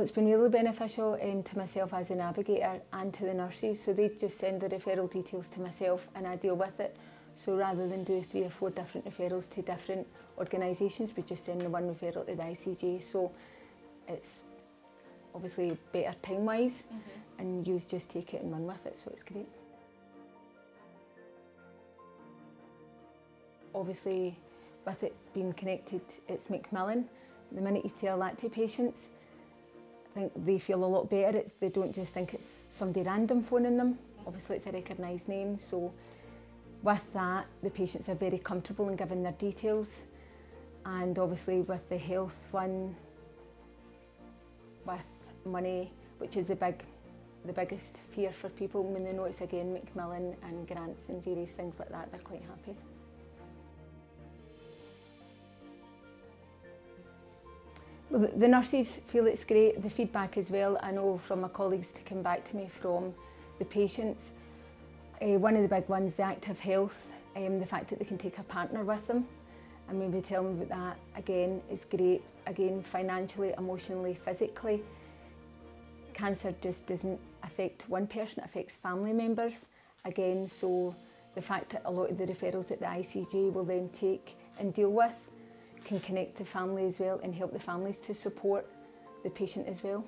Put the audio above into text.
it's been really beneficial um, to myself as a navigator and to the nurses. So they just send the referral details to myself and I deal with it. So rather than do three or four different referrals to different organisations, we just send the one referral to the ICJ. So it's obviously better time-wise mm -hmm. and you just take it and run with it, so it's great. Obviously, with it being connected, it's Macmillan. The minute you tell that to patients, I think they feel a lot better. It's, they don't just think it's somebody random phoning them. Obviously, it's a recognised name, so with that, the patients are very comfortable in giving their details. And obviously, with the health one, with money, which is the big, the biggest fear for people when they know it's again Macmillan and grants and various things like that, they're quite happy. Well, the nurses feel it's great, the feedback as well, I know from my colleagues to come back to me from the patients. Uh, one of the big ones, the active health, um, the fact that they can take a partner with them and maybe tell them about that again is great, again financially, emotionally, physically. Cancer just doesn't affect one person, it affects family members again, so the fact that a lot of the referrals that the ICJ will then take and deal with can connect the family as well and help the families to support the patient as well.